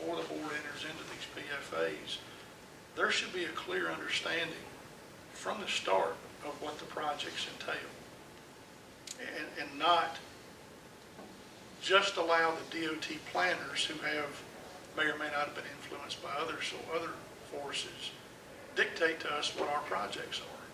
before the board enters into these PFAs, there should be a clear understanding from the start of what the projects entail. And, and not just allow the DOT planners who have, may or may not have been influenced by others or other forces, dictate to us what our projects are.